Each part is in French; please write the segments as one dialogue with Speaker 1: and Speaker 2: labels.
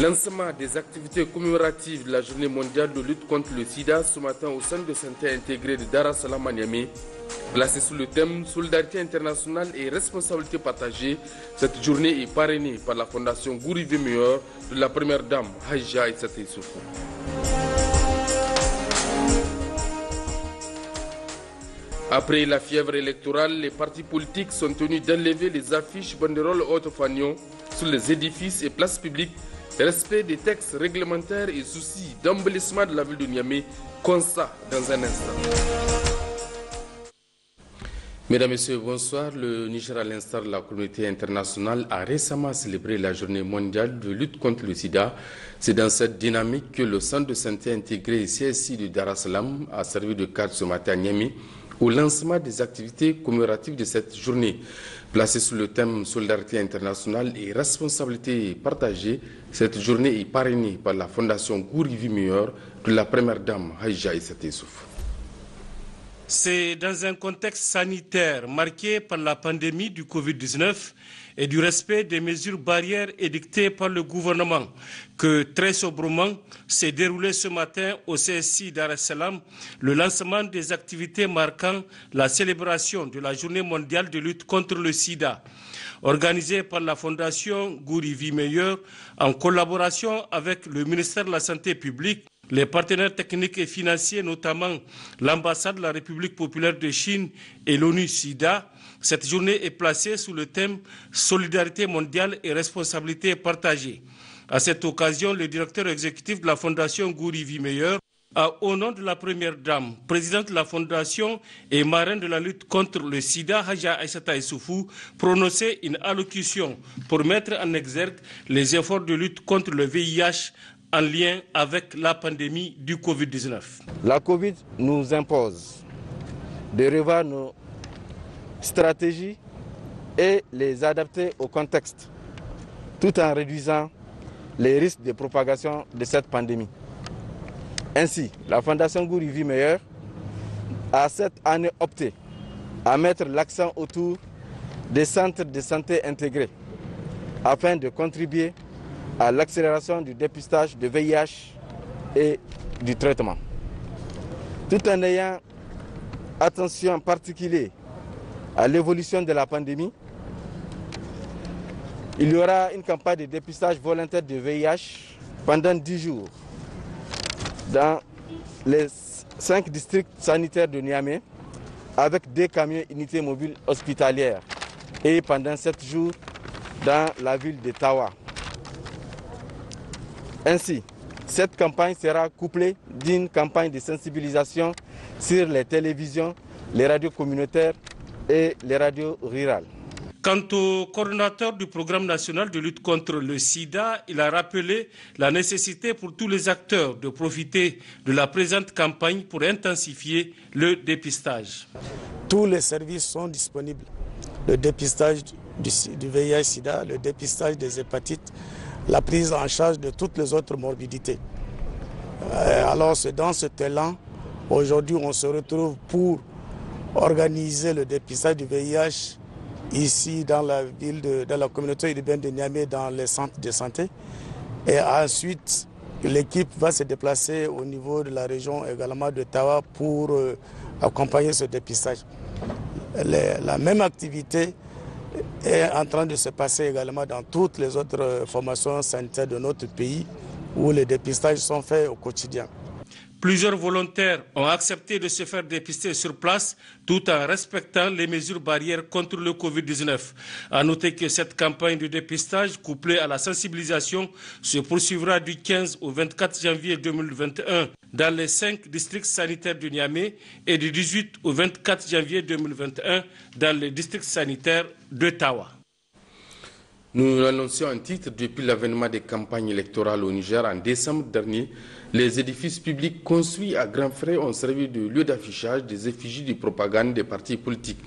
Speaker 1: Lancement des activités commémoratives de la journée mondiale de lutte contre le sida ce matin au centre de santé intégré de Dar es Salaam sous le thème Solidarité internationale et responsabilité partagée, cette journée est parrainée par la fondation Gourivé Meilleur de la première dame Haïja Issata Issoufou. Après la fièvre électorale, les partis politiques sont tenus d'enlever les affiches banderoles haute fanion sur les édifices et places publiques. Respect des textes réglementaires et souci d'embellissement de la ville de Niamey, constat dans un instant. Mesdames, Messieurs, bonsoir. Le Niger, à l'instar de la communauté internationale, a récemment célébré la journée mondiale de lutte contre le sida. C'est dans cette dynamique que le centre de santé intégré CSI de Dar es Salaam a servi de cadre ce matin à Niamey au lancement des activités commémoratives de cette journée. Placée sous le thème Solidarité internationale et responsabilité partagée, cette journée est parrainée par la Fondation Gourivi Meilleur de la première dame Haïja Issatesouf.
Speaker 2: C'est dans un contexte sanitaire marqué par la pandémie du Covid-19 et du respect des mesures barrières édictées par le gouvernement que très sobrement s'est déroulé ce matin au CSI Dar le lancement des activités marquant la célébration de la journée mondiale de lutte contre le sida. Organisée par la Fondation Gourivi Meilleur en collaboration avec le ministère de la Santé publique les partenaires techniques et financiers, notamment l'ambassade de la République populaire de Chine et l'ONU SIDA, cette journée est placée sous le thème Solidarité mondiale et responsabilité partagée. À cette occasion, le directeur exécutif de la Fondation Gourivi Meilleur a, au nom de la Première Dame, présidente de la Fondation et marraine de la lutte contre le sida, Haja Aïsata Issoufou, prononcé une allocution pour mettre en exergue les efforts de lutte contre le VIH en lien avec la pandémie du Covid-19.
Speaker 3: La Covid nous impose de revoir nos stratégies et les adapter au contexte, tout en réduisant les risques de propagation de cette pandémie. Ainsi, la Fondation Gourivi Meilleur a cette année opté à mettre l'accent autour des centres de santé intégrés afin de contribuer à l'accélération du dépistage de VIH et du traitement. Tout en ayant attention particulière à l'évolution de la pandémie, il y aura une campagne de dépistage volontaire de VIH pendant 10 jours dans les 5 districts sanitaires de Niamey avec des camions unités mobiles hospitalières et pendant 7 jours dans la ville de Tawa. Ainsi, cette campagne sera couplée d'une campagne de sensibilisation sur les télévisions, les radios communautaires et les radios rurales.
Speaker 2: Quant au coordinateur du programme national de lutte contre le sida, il a rappelé la nécessité pour tous les acteurs de profiter de la présente campagne pour intensifier le dépistage.
Speaker 4: Tous les services sont disponibles. Le dépistage du, du VIH-Sida, le dépistage des hépatites, la prise en charge de toutes les autres morbidités. Euh, alors c'est dans ce élan, aujourd'hui on se retrouve pour organiser le dépistage du VIH ici dans la ville, de, dans la communauté urbaine de Niamey, dans les centres de santé. Et ensuite, l'équipe va se déplacer au niveau de la région également de Tawa pour euh, accompagner ce dépistage. La même activité est en train de se passer également dans toutes les autres formations sanitaires de notre pays où les dépistages sont faits au quotidien.
Speaker 2: Plusieurs volontaires ont accepté de se faire dépister sur place tout en respectant les mesures barrières contre le Covid-19. À noter que cette campagne de dépistage couplée à la sensibilisation se poursuivra du 15 au 24 janvier 2021 dans les cinq districts sanitaires du Niamey et du 18 au 24 janvier 2021 dans les districts sanitaires de Tawa.
Speaker 1: Nous l'annoncions en titre depuis l'avènement des campagnes électorales au Niger en décembre dernier. Les édifices publics construits à grands frais ont servi de lieu d'affichage des effigies de propagande des partis politiques.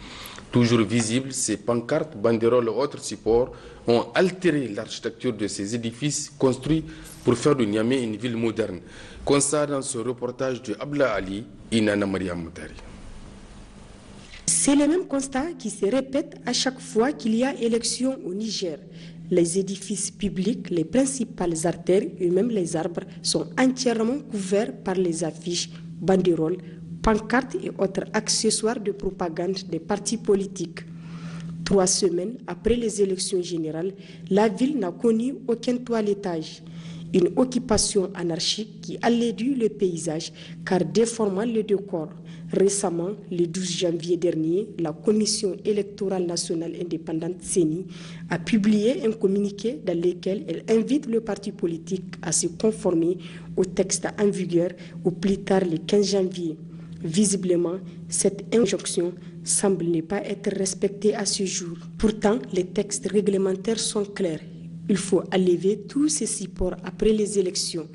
Speaker 1: Toujours visibles, ces pancartes, banderoles et autres supports ont altéré l'architecture de ces édifices construits pour faire de Niamey une ville moderne. Constat dans ce reportage de Abla Ali et Nana Maria Moutari.
Speaker 5: C'est le même constat qui se répète à chaque fois qu'il y a élection au Niger. Les édifices publics, les principales artères et même les arbres sont entièrement couverts par les affiches, banderoles, pancartes et autres accessoires de propagande des partis politiques. Trois semaines après les élections générales, la ville n'a connu aucun toilettage. Une occupation anarchique qui allédue le paysage car déformant le décor. Récemment, le 12 janvier dernier, la Commission électorale nationale indépendante CENI a publié un communiqué dans lequel elle invite le parti politique à se conformer au texte en vigueur au plus tard le 15 janvier. Visiblement, cette injonction semble ne pas être respectée à ce jour. Pourtant, les textes réglementaires sont clairs. Il faut enlever tous ces supports après les élections.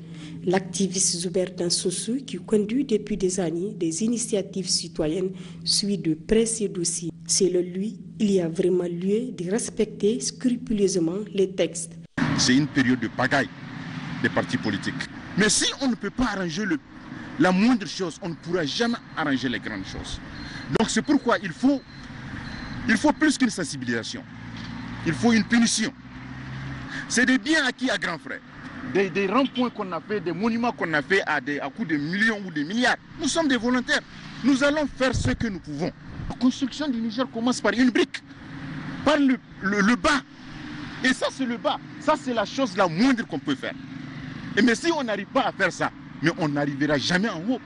Speaker 5: L'activiste Zuber Dansosu, qui conduit depuis des années des initiatives citoyennes, suit de près ces dossiers. Selon lui, il y a vraiment lieu de respecter scrupuleusement les textes.
Speaker 6: C'est une période de pagaille des partis politiques. Mais si on ne peut pas arranger la moindre chose, on ne pourra jamais arranger les grandes choses. Donc c'est pourquoi il faut, il faut plus qu'une sensibilisation. Il faut une punition. C'est des biens acquis à grands frais. Des, ronds-points qu'on a fait, des monuments qu'on a fait à, des, à coût de millions ou de milliards. Nous sommes des volontaires. Nous allons faire ce que nous pouvons. La construction du Niger commence par une brique, par le, le, le bas. Et ça, c'est le bas. Ça, c'est la chose la moindre qu'on peut faire. Et mais si on n'arrive pas à faire ça, mais on n'arrivera jamais en haut.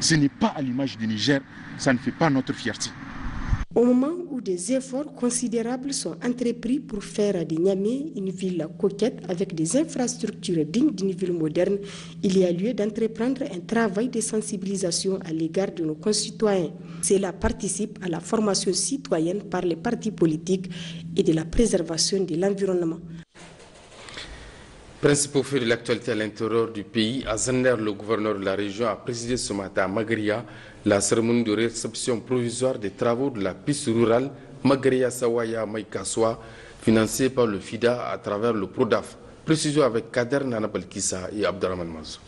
Speaker 6: Ce n'est pas à l'image du Niger, ça ne fait pas notre fierté.
Speaker 5: Au moment où des efforts considérables sont entrepris pour faire de Niamey une ville coquette avec des infrastructures dignes d'une ville moderne, il y a lieu d'entreprendre un travail de sensibilisation à l'égard de nos concitoyens. Cela participe à la formation citoyenne par les partis politiques et de la préservation de l'environnement.
Speaker 1: Principaux faits de l'actualité à l'intérieur du pays, à le gouverneur de la région a présidé ce matin à Magria la cérémonie de réception provisoire des travaux de la piste rurale Magria Sawaya Maïkaswa, financée par le FIDA à travers le PRODAF. Précision avec Kader Nanabalkissa et Abdurrahman Mazou.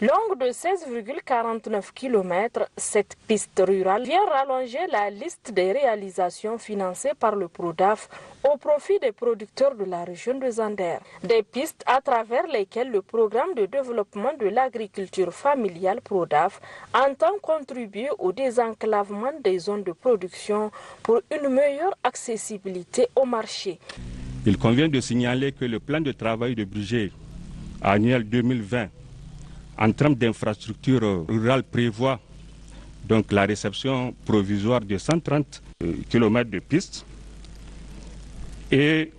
Speaker 7: Longue de 16,49 km, cette piste rurale vient rallonger la liste des réalisations financées par le PRODAF au profit des producteurs de la région de Zander. Des pistes à travers lesquelles le programme de développement de l'agriculture familiale PRODAF entend contribuer au désenclavement des zones de production pour une meilleure accessibilité au marché.
Speaker 8: Il convient de signaler que le plan de travail de budget annuel 2020 en termes d'infrastructures rurales prévoit donc la réception provisoire de 130 km de pistes et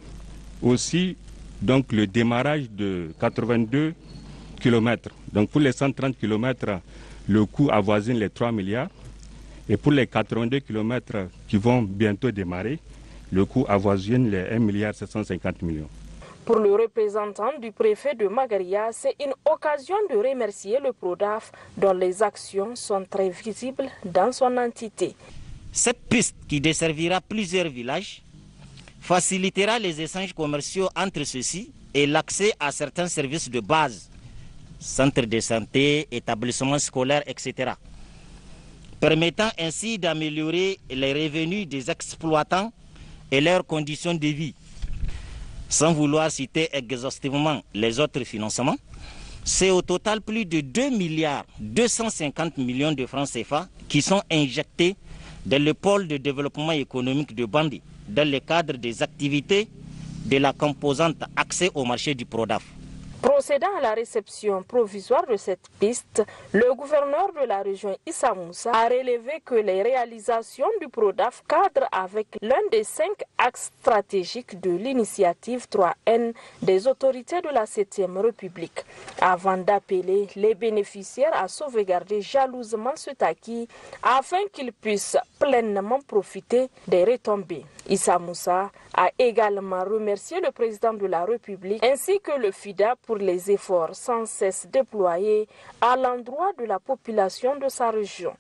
Speaker 8: aussi donc le démarrage de 82 km. Donc pour les 130 km, le coût avoisine les 3 milliards et pour les 82 km qui vont bientôt démarrer, le coût avoisine les 1 milliard 750 millions.
Speaker 7: Pour le représentant du préfet de Magaria, c'est une occasion de remercier le PRODAF dont les actions sont très visibles dans son entité.
Speaker 9: Cette piste qui desservira plusieurs villages facilitera les échanges commerciaux entre ceux-ci et l'accès à certains services de base, centres de santé, établissements scolaires, etc. Permettant ainsi d'améliorer les revenus des exploitants et leurs conditions de vie sans vouloir citer exhaustivement les autres financements, c'est au total plus de 2 milliards 250 millions de francs CFA qui sont injectés dans le pôle de développement économique de Bandi, dans le cadre des activités de la composante accès au marché du PRODAF.
Speaker 7: Procédant à la réception provisoire de cette piste, le gouverneur de la région Issa Moussa a relevé que les réalisations du PRODAF cadrent avec l'un des cinq axes stratégiques de l'initiative 3N des autorités de la 7e République, avant d'appeler les bénéficiaires à sauvegarder jalousement ce acquis afin qu'ils puissent pleinement profiter des retombées. Issa Moussa a également remercié le président de la République ainsi que le FIDA pour les efforts sans cesse déployés à l'endroit de la population de sa région.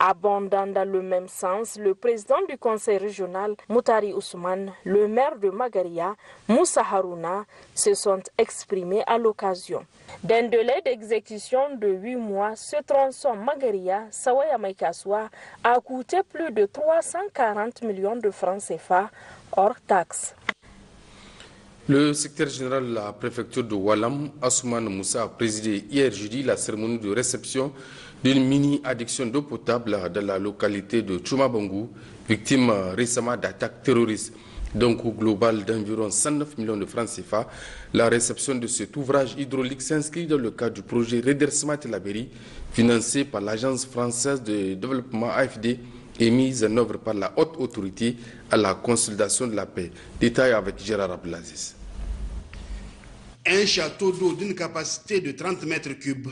Speaker 7: Abondant dans le même sens, le président du conseil régional, Moutari Ousmane, le maire de Magaria, Moussa Harouna, se sont exprimés à l'occasion. D'un délai d'exécution de 8 mois, ce tronçon Magaria Sawaya Maikaswa a coûté plus de 340 millions de francs CFA hors taxes.
Speaker 1: Le secrétaire général de la préfecture de Walam, Asuman Moussa, a présidé hier jeudi la cérémonie de réception d'une mini-addiction d'eau potable dans la localité de Chumabongu, victime récemment d'attaques terroristes d'un coût global d'environ 109 millions de francs CFA. La réception de cet ouvrage hydraulique s'inscrit dans le cadre du projet Redressement Labéry, financé par l'Agence française de développement AFD et mise en œuvre par la haute autorité à la consolidation de la paix. Détail avec Gérard Abdelaziz.
Speaker 10: Un château d'eau d'une capacité de 30 mètres cubes,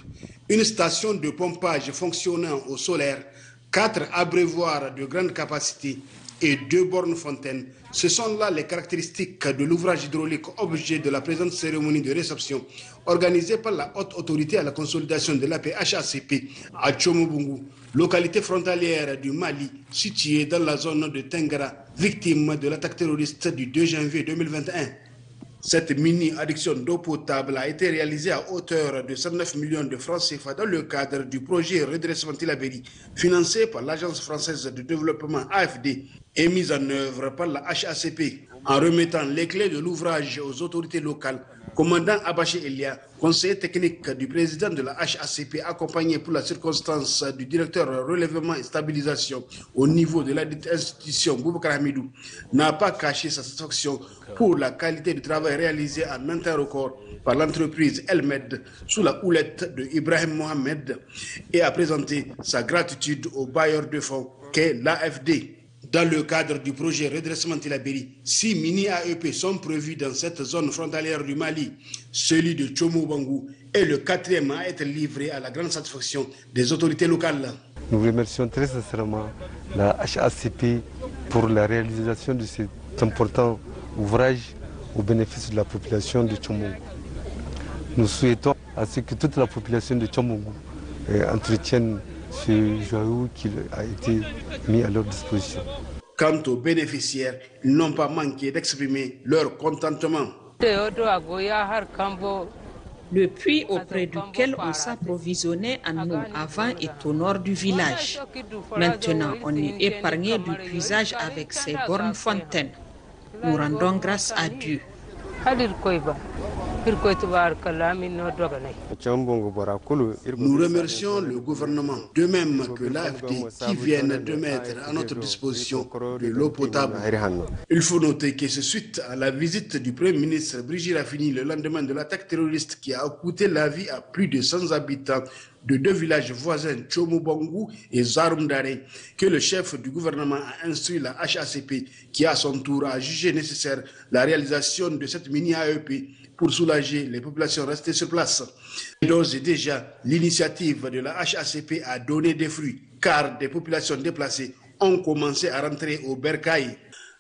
Speaker 10: une station de pompage fonctionnant au solaire, quatre abreuvoirs de grande capacité et deux bornes fontaines. Ce sont là les caractéristiques de l'ouvrage hydraulique objet de la présente cérémonie de réception organisée par la haute autorité à la consolidation de la paix HACP à Tchomobungu, localité frontalière du Mali située dans la zone de Tengara, victime de l'attaque terroriste du 2 janvier 2021. Cette mini-addiction d'eau potable a été réalisée à hauteur de 109 millions de francs CFA dans le cadre du projet Redressement Tilaberi, financé par l'Agence française de développement AFD et mise en œuvre par la HACP en remettant les clés de l'ouvrage aux autorités locales. Commandant Abaché Elia, conseiller technique du président de la HACP, accompagné pour la circonstance du directeur relèvement et stabilisation au niveau de l'institution Boubacar Hamidou, n'a pas caché sa satisfaction pour la qualité du travail réalisé en un temps record par l'entreprise Elmed sous la houlette de Ibrahim Mohamed et a présenté sa gratitude au bailleur de fonds qu'est l'AFD. Dans le cadre du projet Redressement Tilaberi, six mini-AEP sont prévus dans cette zone frontalière du Mali. Celui de Chomo Bangou est le quatrième à être livré à la grande satisfaction des autorités locales.
Speaker 11: Nous remercions très sincèrement la HACP pour la réalisation de cet important ouvrage au bénéfice de la population de Chomongu. Nous souhaitons à ce que toute la population de Chomongu entretienne ce joyau qui a été mis à leur disposition.
Speaker 10: Quant aux bénéficiaires, ils n'ont pas manqué d'exprimer leur contentement.
Speaker 12: Le puits auprès duquel on s'approvisionnait en eau avant est au nord du village. Maintenant, on est épargné du puisage avec ces bornes fontaines. Nous rendons grâce à Dieu.
Speaker 10: Nous remercions le gouvernement, de même que l'AFD, qui viennent de mettre à notre disposition de l'eau potable. Il faut noter que c'est suite à la visite du Premier ministre Brigitte Raffini le lendemain de l'attaque terroriste qui a coûté la vie à plus de 100 habitants de deux villages voisins, Chomobongu et Zarumdare, que le chef du gouvernement a instruit la HACP, qui à son tour a jugé nécessaire la réalisation de cette mini-AEP pour soulager les populations restées sur place. D'ores et déjà, l'initiative de la HACP a donné des fruits, car des populations déplacées ont commencé à rentrer au Bercail.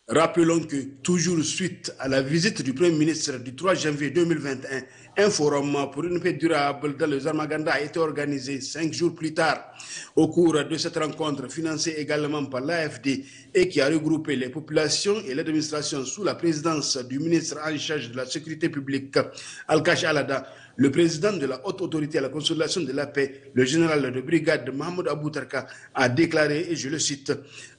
Speaker 10: Rappelons que, toujours suite à la visite du Premier ministre du 3 janvier 2021, un forum pour une paix durable dans le Zarmaganda a été organisé cinq jours plus tard. Au cours de cette rencontre, financée également par l'AFD et qui a regroupé les populations et l'administration sous la présidence du ministre en charge de la sécurité publique, Al-Kash Alada, le président de la haute autorité à la consolidation de la paix, le général de brigade Mahmoud Aboutarka, a déclaré, et je le cite,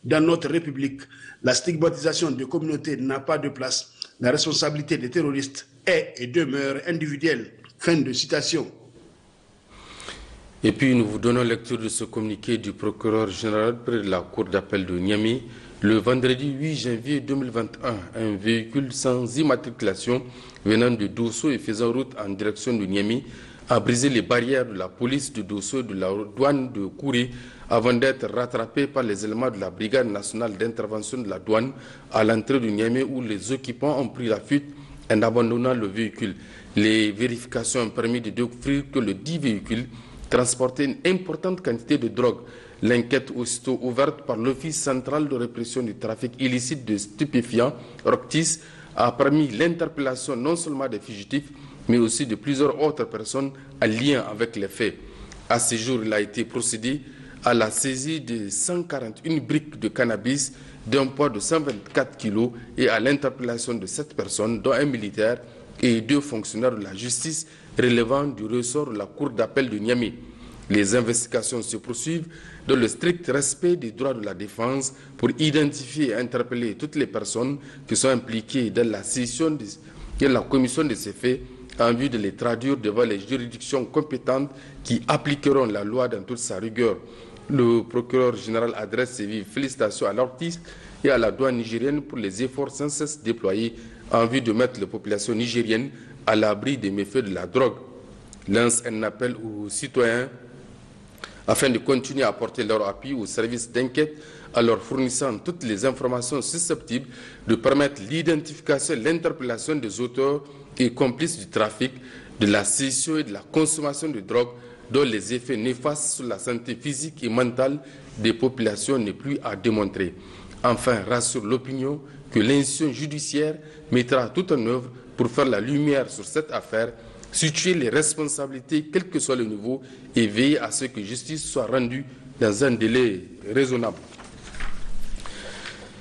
Speaker 10: Dans notre République, la stigmatisation des communautés n'a pas de place. La responsabilité des terroristes est et demeure individuelle. Fin de citation.
Speaker 1: Et puis nous vous donnons lecture de ce communiqué du procureur général près de la cour d'appel de Niamey. Le vendredi 8 janvier 2021, un véhicule sans immatriculation venant de Dosso et faisant route en direction de Niamey a brisé les barrières de la police de Dosso et de la douane de Kouré avant d'être rattrapé par les éléments de la brigade nationale d'intervention de la douane à l'entrée de Niamey où les occupants ont pris la fuite en abandonnant le véhicule. Les vérifications ont permis de découvrir que le dit véhicule transportait une importante quantité de drogue. L'enquête aussitôt ouverte par l'Office central de répression du trafic illicite de stupéfiants, ROCTIS, a permis l'interpellation non seulement des fugitifs, mais aussi de plusieurs autres personnes en lien avec les faits. À ce jour, il a été procédé à la saisie de 141 briques de cannabis d'un poids de 124 kg et à l'interpellation de sept personnes, dont un militaire et deux fonctionnaires de la justice relevant du ressort de la Cour d'appel de Niamey. Les investigations se poursuivent dans le strict respect des droits de la défense pour identifier et interpeller toutes les personnes qui sont impliquées dans la la commission de ces faits en vue de les traduire devant les juridictions compétentes qui appliqueront la loi dans toute sa rigueur. Le procureur général adresse ses félicitations à l'artiste et à la douane nigérienne pour les efforts sans cesse déployés en vue de mettre la population nigérienne à l'abri des méfaits de la drogue. Lance un appel aux citoyens afin de continuer à apporter leur appui aux services d'enquête en leur fournissant toutes les informations susceptibles de permettre l'identification et l'interpellation des auteurs et complices du trafic, de la cession et de la consommation de drogue dont les effets néfastes sur la santé physique et mentale des populations n'est plus à démontrer. Enfin, rassure l'opinion que l'institution judiciaire mettra tout en œuvre pour faire la lumière sur cette affaire, situer les responsabilités, quel que soit le niveau, et veiller à ce que justice soit rendue dans un délai raisonnable.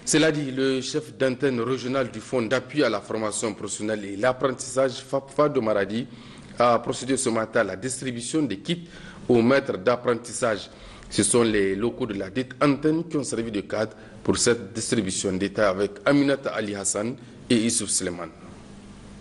Speaker 1: Cela dit, le chef d'antenne régional du Fonds d'appui à la formation professionnelle et l'apprentissage FAPFA de Maradi a procédé ce matin à la distribution des kits aux maîtres d'apprentissage. Ce sont les locaux de la dite antenne qui ont servi de cadre pour cette distribution d'État avec Aminata Ali Hassan et Issouf Sleman.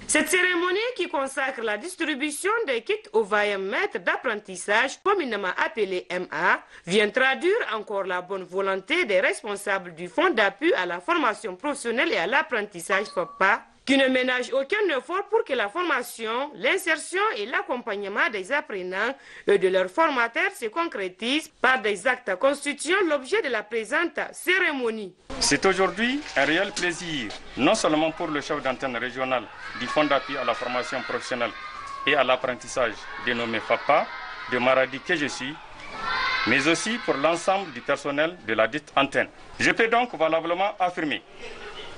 Speaker 13: Cette cérémonie qui consacre la distribution des kits aux vaillants maîtres d'apprentissage, communément appelés MA, vient traduire encore la bonne volonté des responsables du Fonds d'appui à la formation professionnelle et à l'apprentissage FOPA qui ne ménage aucun effort pour que la formation, l'insertion et l'accompagnement des apprenants et de leurs formateurs se concrétisent par des actes constituant l'objet de la présente cérémonie.
Speaker 14: C'est aujourd'hui un réel plaisir, non seulement pour le chef d'antenne régional du Fonds d'appui à la formation professionnelle et à l'apprentissage dénommé FAPA de Maradi que je suis, mais aussi pour l'ensemble du personnel de la dite antenne. Je peux donc valablement affirmer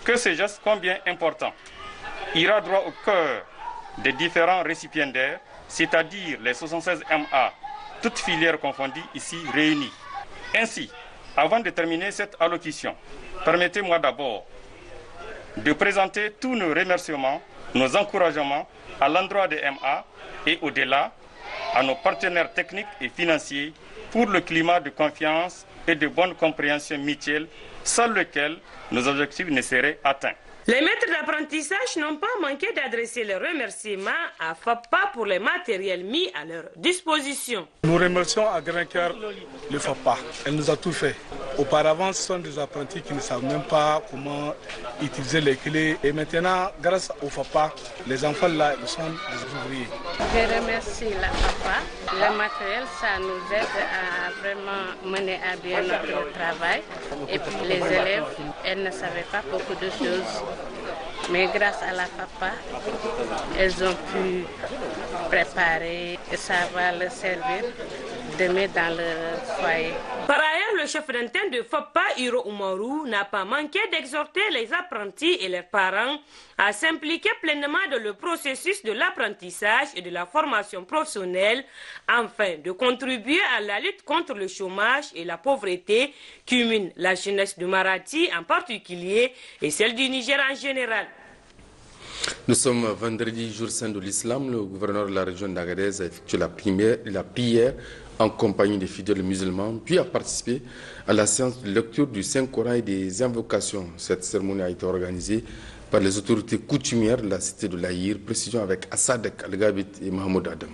Speaker 14: que ce geste combien important ira droit au cœur des différents récipiendaires, c'est-à-dire les 76 MA, toutes filières confondues ici réunies. Ainsi, avant de terminer cette allocution, permettez-moi d'abord de présenter tous nos remerciements, nos encouragements à l'endroit des MA et au-delà à nos partenaires techniques et financiers pour le climat de confiance et de bonne compréhension mutuelle sans lequel nos objectifs ne seraient atteints.
Speaker 13: Les maîtres d'apprentissage n'ont pas manqué d'adresser leurs remerciements à FAPA pour les matériels mis à leur disposition.
Speaker 15: Nous remercions à grand cœur le FAPA. Elle nous a tout fait. Auparavant, ce sont des apprentis qui ne savent même pas comment utiliser les clés. Et maintenant, grâce au FAPA, les enfants là, ils sont des ouvriers.
Speaker 16: Je remercie la FAPA. Le matériel, ça nous aide à vraiment mener à bien notre travail. Et puis les élèves, elles ne savaient pas beaucoup de choses. Mais grâce à la papa, elles ont pu préparer et ça va leur servir demain dans leur foyer.
Speaker 13: Par ailleurs, le chef d'antenne de FOPA, Hiro Umaru, n'a pas manqué d'exhorter les apprentis et leurs parents à s'impliquer pleinement dans le processus de l'apprentissage et de la formation professionnelle afin de contribuer à la lutte contre le chômage et la pauvreté qui mine la jeunesse de Marathi en particulier et celle du Niger en général.
Speaker 1: Nous sommes vendredi, jour saint de l'islam. Le gouverneur de la région d'Agadez a effectué la, prière, la prière en compagnie des fidèles musulmans, puis a participé à la séance de lecture du Saint-Coran et des invocations. Cette cérémonie a été organisée par les autorités coutumières de la cité de l'Aïr, précision avec Assadek Al-Gabit et Mahmoud Adam.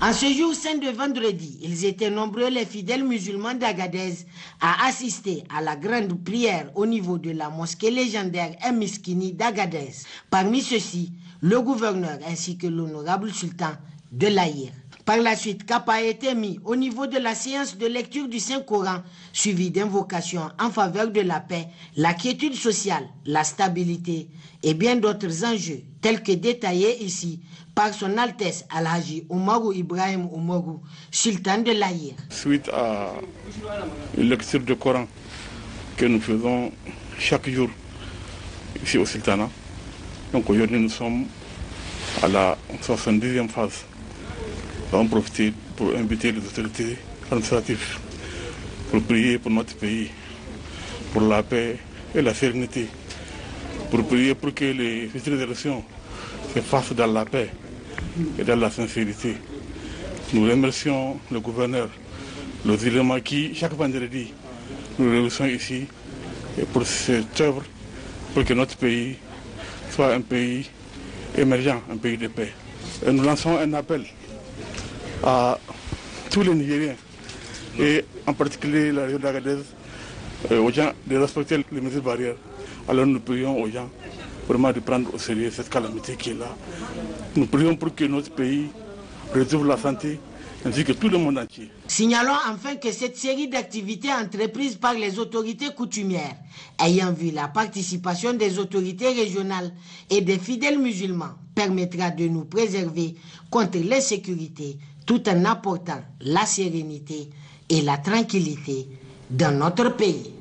Speaker 17: En ce jour saint de vendredi, ils étaient nombreux les fidèles musulmans d'Agadez à assister à la grande prière au niveau de la mosquée légendaire Miskini d'Agadez. Parmi ceux-ci, le gouverneur ainsi que l'honorable sultan de l'Aïr. Par la suite, cap a été mis au niveau de la séance de lecture du Saint-Coran, suivi d'invocations en faveur de la paix, la quiétude sociale, la stabilité et bien d'autres enjeux, tels que détaillés ici par son Altesse Al-Haji Oumarou Ibrahim Oumarou, sultan de l'Aïr.
Speaker 18: Suite à une lecture du Coran que nous faisons chaque jour ici au Sultanat, donc aujourd'hui nous sommes à la 70e phase en profiter pour inviter les autorités administratives pour prier pour notre pays, pour la paix et la sérénité, pour prier pour que les futures élections se fassent dans la paix et dans la sincérité. Nous remercions le gouverneur, le éléments qui, chaque vendredi, nous réunissons ici et pour cette œuvre, pour que notre pays soit un pays émergent, un pays de paix. Et nous lançons un appel à tous les Nigériens, et en particulier la région d'Agadez, euh, aux gens de respecter les mesures barrières. Alors nous prions aux gens vraiment de prendre au sérieux cette calamité qui est là. Nous prions pour que notre pays retrouve la santé ainsi que tout le monde entier.
Speaker 17: Signalons enfin que cette série d'activités entreprises par les autorités coutumières, ayant vu la participation des autorités régionales et des fidèles musulmans, permettra de nous préserver contre l'insécurité tout en apportant la sérénité et la tranquillité dans notre pays.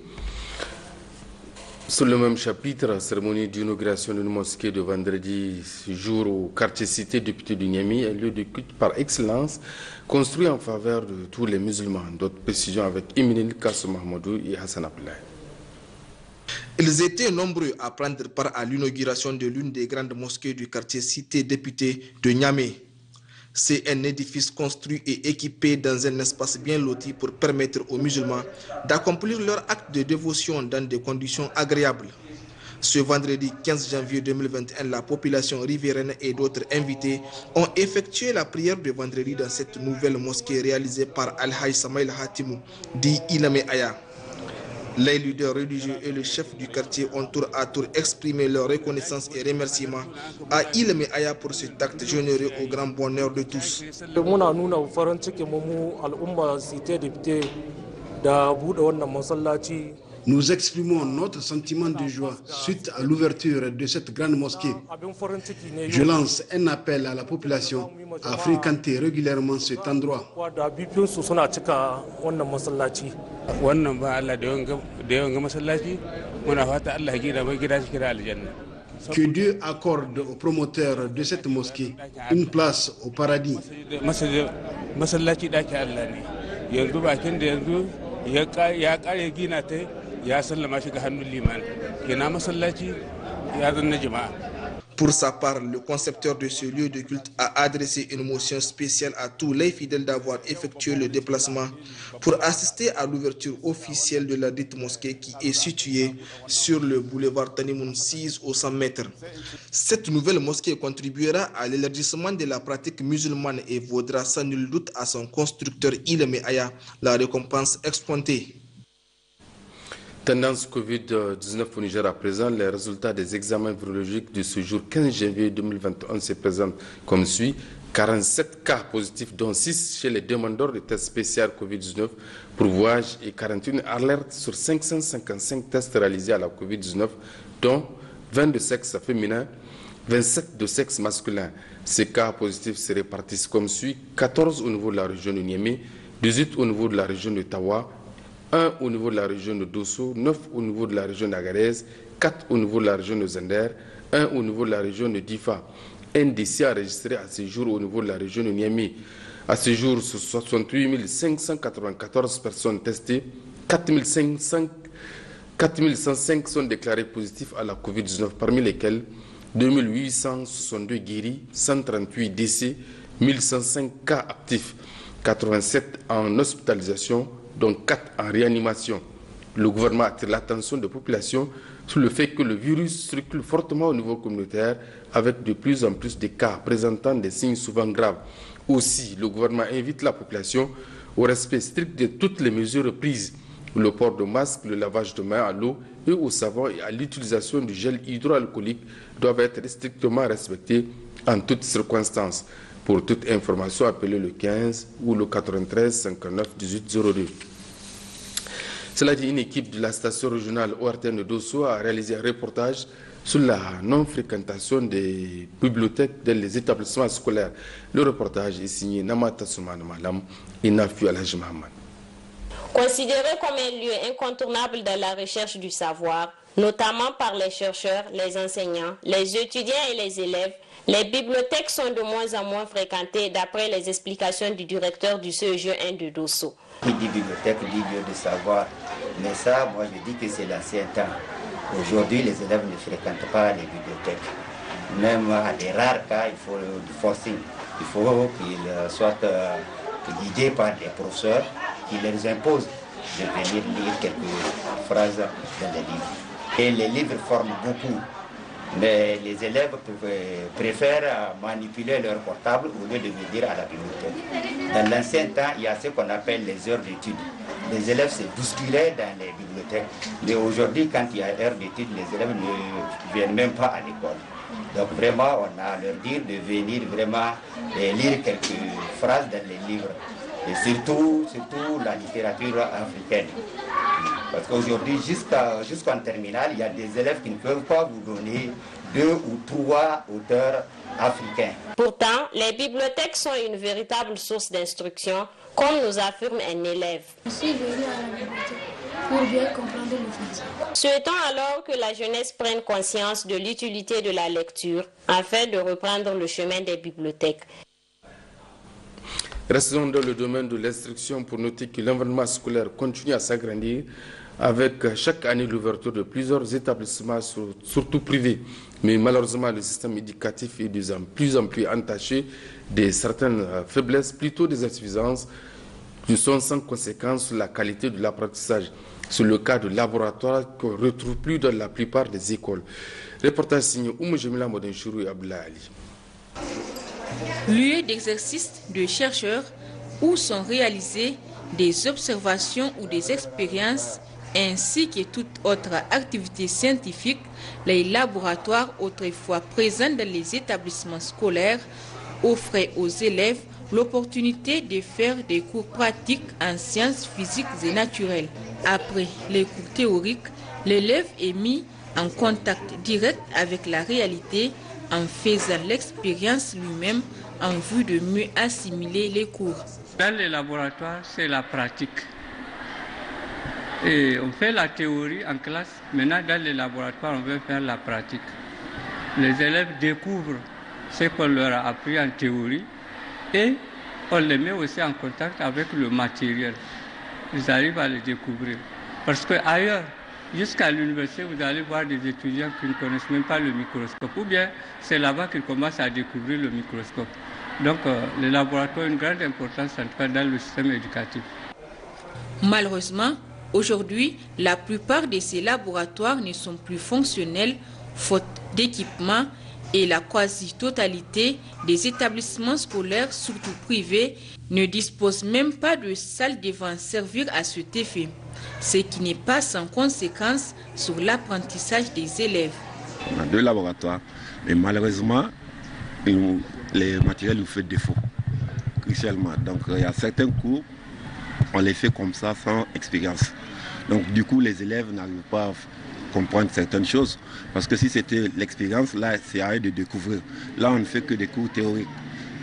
Speaker 1: Sur le même chapitre, cérémonie d'inauguration d'une mosquée de vendredi jour au quartier cité député du Niamey, un lieu de culte par excellence construit en faveur de tous les musulmans. D'autres précisions avec Eminil Kassou Mahmoudou et Hassan Abdoulaye.
Speaker 19: Ils étaient nombreux à prendre part à l'inauguration de l'une des grandes mosquées du quartier cité député de Niamey. C'est un édifice construit et équipé dans un espace bien loti pour permettre aux musulmans d'accomplir leur acte de dévotion dans des conditions agréables. Ce vendredi 15 janvier 2021, la population riveraine et d'autres invités ont effectué la prière de vendredi dans cette nouvelle mosquée réalisée par Al-Hajj Samail Hatimou, dit Ilame Aya. Les leaders religieux et le chef du quartier ont tour à tour exprimé leur reconnaissance et remerciements à Ilme Aya pour cet acte généreux au grand bonheur de tous.
Speaker 10: Nous exprimons notre sentiment de joie suite à l'ouverture de cette grande mosquée. Je lance un appel à la population à fréquenter régulièrement cet endroit. Que Dieu accorde aux promoteurs de cette mosquée une place au paradis.
Speaker 20: masallaci ɗaki Allah ne yanzu bakin da yanzu ya kare gina ta
Speaker 19: Pour sa part, le concepteur de ce lieu de culte a adressé une motion spéciale à tous les fidèles d'avoir effectué le déplacement pour assister à l'ouverture officielle de la dite mosquée qui est située sur le boulevard Tanimoun 6 au 100 mètres. Cette nouvelle mosquée contribuera à l'élargissement de la pratique musulmane et vaudra sans nul doute à son constructeur Ilme Aya la récompense expointée.
Speaker 1: Tendance Covid-19 au Niger à présent, les résultats des examens virologiques de ce jour 15 janvier 2021 se présentent comme suit. 47 cas positifs, dont 6 chez les demandeurs de tests spéciaux Covid-19 pour voyage et 41 alertes sur 555 tests réalisés à la Covid-19, dont 20 de sexe féminin, 27 de sexe masculin. Ces cas positifs se répartissent comme suit 14 au niveau de la région de Niamey, 18 au niveau de la région de 1 au niveau de la région de Dosso, 9 au niveau de la région d'Agadez, 4 au niveau de la région de Zender, 1 au niveau de la région de Difa. Un décès enregistré à ce jour au niveau de la région de Niamey. À ce jour, sur 68 594 personnes testées, 4 500 4105 sont déclarés positifs à la COVID-19, parmi lesquels 2862 guéris, 138 décès, 1105 cas actifs, 87 en hospitalisation, dont 4 en réanimation. Le gouvernement attire l'attention des populations sur le fait que le virus circule fortement au niveau communautaire avec de plus en plus de cas présentant des signes souvent graves. Aussi, le gouvernement invite la population au respect strict de toutes les mesures prises. Le port de masque, le lavage de mains à l'eau et au savon et à l'utilisation du gel hydroalcoolique doivent être strictement respectés en toutes circonstances. Pour toute information, appelez le 15 ou le 93 59 18 02. Cela dit, une équipe de la station régionale ORTN de Dosso a réalisé un reportage sur la non-fréquentation des bibliothèques dans les établissements scolaires. Le reportage est signé Namata Soumane Malam et Alhaj Mohamed.
Speaker 21: Considéré comme un lieu incontournable dans la recherche du savoir, notamment par les chercheurs, les enseignants, les étudiants et les élèves, les bibliothèques sont de moins en moins fréquentées d'après les explications du directeur du CEG 1 de Dosso.
Speaker 22: Qui dit bibliothèque dit lieu de savoir. Mais ça, moi je dis que c'est l'ancien temps. Aujourd'hui, les élèves ne fréquentent pas les bibliothèques. Même à des rares cas, il faut du forcing. Il faut qu'ils soient euh, guidés par des professeurs qui leur imposent de venir lire quelques phrases dans les livres. Et les livres forment beaucoup. Mais les élèves préfèrent manipuler leur portable au lieu de venir à la bibliothèque. Dans l'ancien temps, il y a ce qu'on appelle les heures d'études. Les élèves se bousculaient dans les bibliothèques. Mais aujourd'hui, quand il y a heures d'études, les élèves ne viennent même pas à l'école. Donc vraiment, on a à leur dire de venir vraiment lire quelques phrases dans les livres. Et surtout, surtout la littérature africaine. Parce qu'aujourd'hui, jusqu'en terminale, il y a des élèves qui ne peuvent pas vous donner deux ou trois auteurs africains.
Speaker 21: Pourtant, les bibliothèques sont une véritable source d'instruction, comme nous affirme un élève.
Speaker 23: Je suis venu à la bibliothèque pour bien comprendre le français.
Speaker 21: Souhaitons alors que la jeunesse prenne conscience de l'utilité de la lecture afin de reprendre le chemin des bibliothèques.
Speaker 1: Restons dans le domaine de l'instruction pour noter que l'environnement scolaire continue à s'agrandir avec chaque année l'ouverture de plusieurs établissements, surtout privés. Mais malheureusement, le système éducatif est de plus en plus entaché de certaines faiblesses, plutôt des insuffisances, qui sont sans conséquence sur la qualité de l'apprentissage. C'est le cas de laboratoires qu'on ne retrouve plus dans la plupart des écoles. Reportage signé Oumou Jemila Modenchuru et Abdullah Ali.
Speaker 12: Lieu d'exercice de chercheurs où sont réalisées des observations ou des expériences ainsi que toute autre activité scientifique, les laboratoires autrefois présents dans les établissements scolaires offraient aux élèves l'opportunité de faire des cours pratiques en sciences physiques et naturelles. Après les cours théoriques, l'élève est mis en contact direct avec la réalité en faisant l'expérience lui-même en vue de mieux assimiler les cours.
Speaker 24: Dans les laboratoires, c'est la pratique. Et on fait la théorie en classe. Maintenant, dans les laboratoires, on veut faire la pratique. Les élèves découvrent ce qu'on leur a appris en théorie et on les met aussi en contact avec le matériel. Ils arrivent à le découvrir. Parce qu'ailleurs, jusqu'à l'université, vous allez voir des étudiants qui ne connaissent même pas le microscope. Ou bien c'est là-bas qu'ils commencent à découvrir le microscope. Donc, euh, les laboratoires ont une grande importance, en tout cas, dans le système éducatif.
Speaker 12: Malheureusement, aujourd'hui, la plupart de ces laboratoires ne sont plus fonctionnels, faute d'équipement, et la quasi-totalité des établissements scolaires, surtout privés, ne disposent même pas de salles devant servir à cet effet, ce qui n'est pas sans conséquence sur l'apprentissage des élèves.
Speaker 25: On a deux laboratoires, mais malheureusement, les matériels nous font défaut, crucialement. Donc il y a certains cours, on les fait comme ça, sans expérience. Donc du coup, les élèves n'arrivent pas comprendre certaines choses. Parce que si c'était l'expérience, là, c'est à eux de découvrir. Là, on ne fait que des cours théoriques.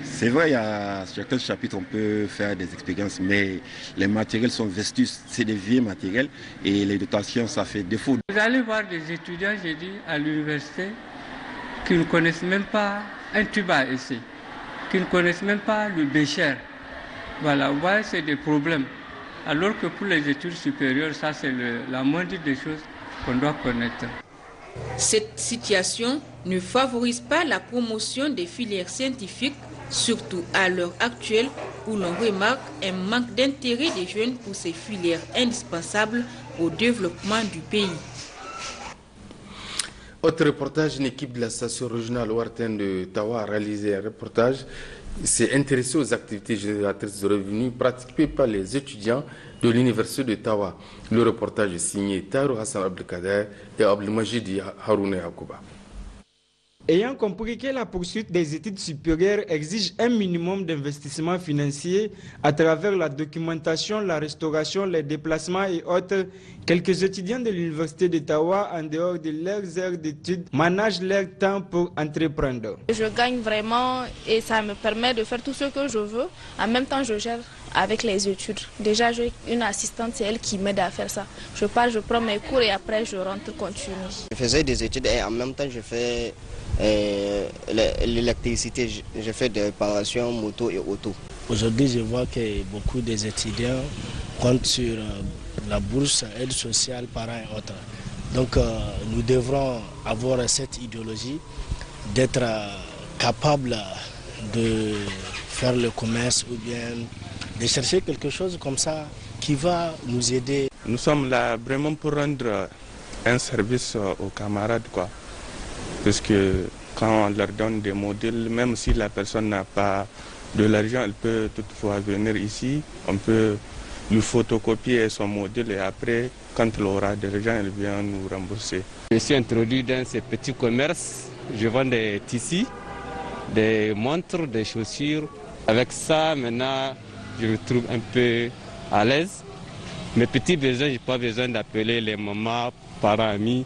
Speaker 25: C'est vrai, il y a certains chapitres, on peut faire des expériences, mais les matériels sont vestus, c'est des vieux matériels et les dotations, ça fait défaut.
Speaker 24: Vous allez voir des étudiants, j'ai dit, à l'université, qui ne connaissent même pas un à essai, qui ne connaissent même pas le bécher. Voilà, vous voyez, c'est des problèmes. Alors que pour les études supérieures, ça, c'est la moindre des choses
Speaker 12: Cette situation ne favorise pas la promotion des filières scientifiques, surtout à l'heure actuelle où l'on remarque un manque d'intérêt des jeunes pour ces filières indispensables au développement du pays.
Speaker 1: Autre reportage, une équipe de la station régionale Ouarten de Tawa a réalisé un reportage. s'est intéressé aux activités génératrices de revenus pratiquées par les étudiants de l'université de Tawa. Le reportage est signé Taro Hassan Abdelkader et Abdelmajidi Harouna Yakouba.
Speaker 26: Ayant compris que la poursuite des études supérieures exige un minimum d'investissement financier à travers la documentation, la restauration, les déplacements et autres, quelques étudiants de l'Université d'Ottawa, en dehors de leurs heures d'études, managent leur temps pour entreprendre.
Speaker 27: Je gagne vraiment et ça me permet de faire tout ce que je veux. En même temps, je gère avec les études. Déjà, j'ai une assistante, c'est elle qui m'aide à faire ça. Je pars, je prends mes cours et après, je rentre, continue.
Speaker 28: Je faisais des études et en même temps, je fais l'électricité, je fais des réparations moto et auto.
Speaker 29: Aujourd'hui, je vois que beaucoup des étudiants comptent sur euh, la bourse, aide sociale, parents et autres. Donc, euh, nous devrons avoir cette idéologie d'être capable de faire le commerce ou bien de chercher quelque chose comme ça qui va nous aider.
Speaker 8: Nous sommes là vraiment pour rendre un service aux camarades. Quoi.
Speaker 30: Puisque quand on leur donne des modèles, même si la personne n'a pas de l'argent, elle peut toutefois venir ici. On peut lui photocopier son modèle et après, quand elle aura de l'argent, elle vient nous rembourser.
Speaker 31: Je suis introduit dans ces petits commerces. Je vends des tissus, des montres, des chaussures. Avec ça, maintenant, je me trouve un peu à l'aise. Mes petits besoins, je n'ai pas besoin d'appeler les mamans, parents, amis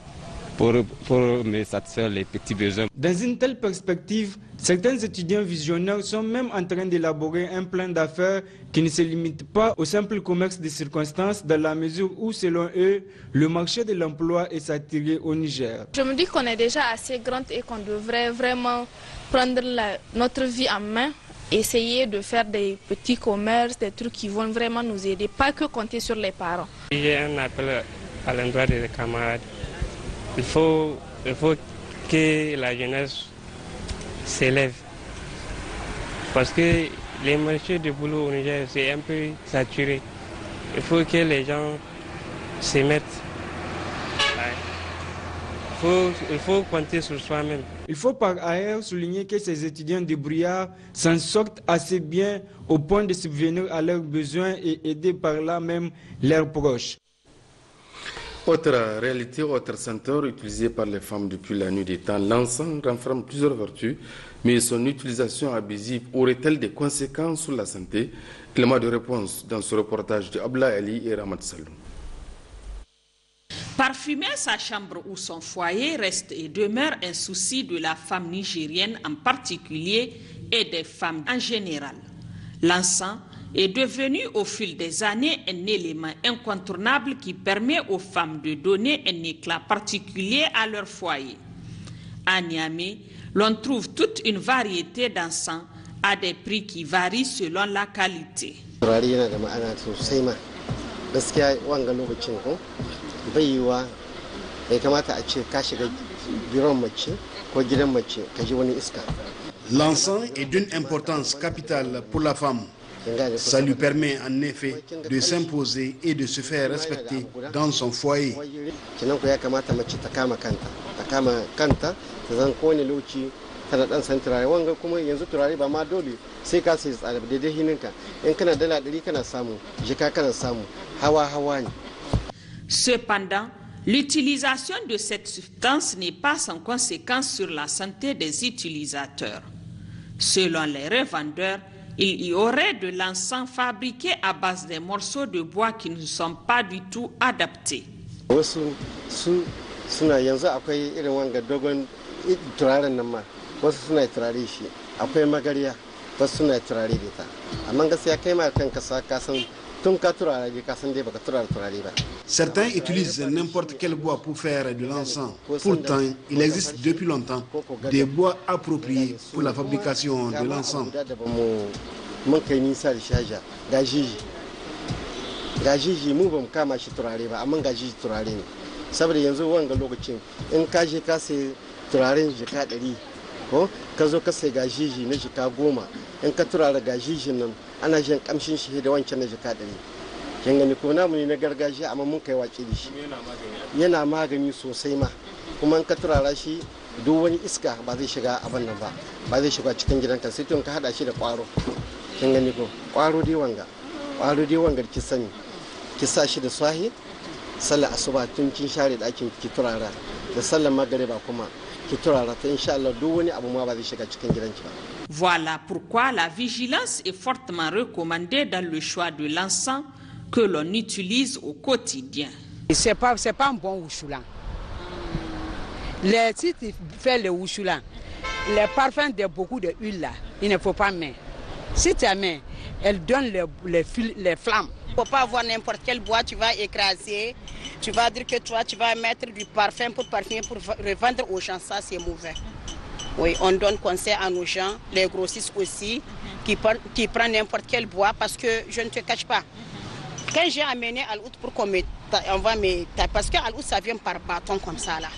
Speaker 31: pour, pour me satisfaire les petits besoins.
Speaker 26: Dans une telle perspective, certains étudiants visionnaires sont même en train d'élaborer un plan d'affaires qui ne se limite pas au simple commerce de circonstances dans la mesure où, selon eux, le marché de l'emploi est saturé au Niger.
Speaker 32: Je me dis qu'on est déjà assez grande et qu'on devrait vraiment prendre la, notre vie en main essayer de faire des petits commerces, des trucs qui vont vraiment nous aider, pas que compter sur les parents.
Speaker 33: J'ai un appel à l'endroit des camarades. Il faut, il faut que la jeunesse s'élève. Parce que les marchés de boulot au Niger, c'est un peu saturé. Il faut que les gens se mettent. Il faut, il faut compter sur soi-même.
Speaker 26: Il faut par ailleurs souligner que ces étudiants débrouillards s'en sortent assez bien au point de subvenir à leurs besoins et aider par là même leurs proches.
Speaker 1: Autre réalité, autre senteur utilisé par les femmes depuis la nuit des temps, l'encens renferme plusieurs vertus, mais son utilisation abusive aurait-elle des conséquences sur la santé? Clément de réponse dans ce reportage de Abla Ali et Ramad Saloum.
Speaker 34: Parfumer sa chambre ou son foyer reste et demeure un souci de la femme nigérienne en particulier et des femmes en général. L'encens est devenu au fil des années un élément incontournable qui permet aux femmes de donner un éclat particulier à leur foyer. À Niamey, l'on trouve toute une variété d'encens à des prix qui varient selon la qualité.
Speaker 10: L'encens est d'une importance capitale pour la femme. Ça lui permet en effet de s'imposer et de se faire respecter dans son foyer.
Speaker 28: kinan ku ya kamata mace ta kama kanta ta kama kanta ta zan kowane lokaci tana dan san turare wanga kuma yanzu turare ba ma dole sai ka sai tsada daidai hininka in kana dala ɗari kana samu jika kana samu hawa hawa ne
Speaker 34: Cependant, l'utilisation de cette substance n'est pas sans conséquence sur la santé des utilisateurs. Selon les revendeurs, il y aurait de l'encens fabriqué à base des morceaux de bois qui ne sont pas du tout adaptés.
Speaker 10: Certains utilisent n'importe quel bois pour faire de l'encens. Pourtant, il existe depuis longtemps des bois appropriés pour la fabrication de l'encens.
Speaker 28: mun kai nisa da shaja ga jiji ga jiji mu ba mu kama shi turare ba amma ga jiji turare ne saboda yanzu wanga lokacin in ka je ka sai turaren jika ɗari ko? Ka zo ka sai ga jiji na jika goma. In ka turare ga jijin nan ana jin kamshin shi da wancan na jika ɗari. Kin gani ko? Namu ne na gargajiya amma mun kai wace da shi. Yana magani sosai ma. Kuma in ka turara shi duk wani iska ba zai shiga abin nan ba. Ba zai shiga cikin gidanka sai tun ka hada shi da kwaro kin gani ko? Kwaro dai wanga. Kwaro dai wanga ki sani. Ki sa shi da swahi sallar asuba tun kin share ɗakin ki turara da sallar magariba kuma. Ki turara ta insha Allah duk wani abu ma ba zai shiga cikin gidanki ba
Speaker 34: Voilà pourquoi la vigilance est fortement recommandée dans le choix de l'encens que l'on utilise au quotidien.
Speaker 35: C'est pas, c'est pas un bon wushulan. Les, si tu fais le wushulan, les parfums de beaucoup de huile là, il ne faut pas mettre. Si tu mets, elle donne les, les flammes.
Speaker 36: Pas avoir n'importe quel bois, tu vas écraser. Tu vas dire que toi, tu vas mettre du parfum pour parfumer, pour revendre aux gens. Ça, c'est mauvais. Oui, on donne conseil à nos gens, les grossistes aussi, qui, prennent- qui n'importe quel bois parce que je ne te cache pas. Quand j'ai amené Al-Oud pour qu'on me va me parce que Al-Oud ça vient par bâton comme ça là.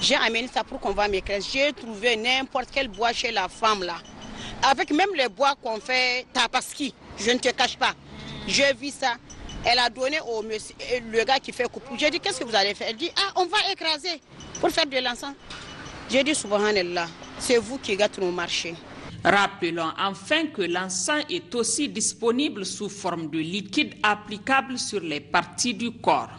Speaker 36: J'ai amené ça pour qu'on va m'écraser. J'ai trouvé n'importe quel bois chez la femme là. Avec même les bois qu'on fait tapaski, je ne te cache pas. J'ai vu ça. Elle a donné au monsieur, euh, le gars qui fait coupe. J'ai dit, qu'est-ce que vous allez faire? Elle dit, ah, on va écraser pour faire de l'encens. J'ai dit, subhanallah, c'est vous qui gâtez nos marchés.
Speaker 34: Rappelons enfin que l'encens est aussi disponible sous forme de liquide applicable sur les parties du corps.